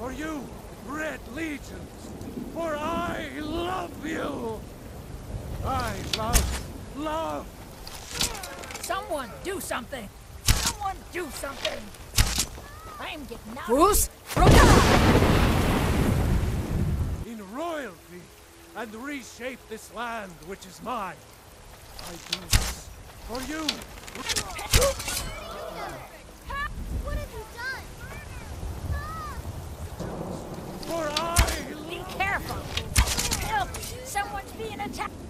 For you, Red Legions. For I love you. I love, love. Someone do something! Someone do something! I'm getting out. Bruce? in royalty and reshape this land which is mine. I do this for you. Attack!